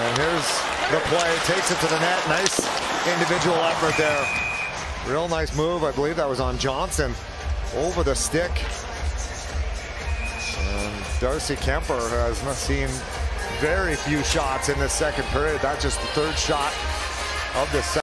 And here's the play. Takes it to the net. Nice individual effort there. Real nice move. I believe that was on Johnson. Over the stick. And Darcy Kuemper has seen very few shots in the second period. That's just the third shot of the second.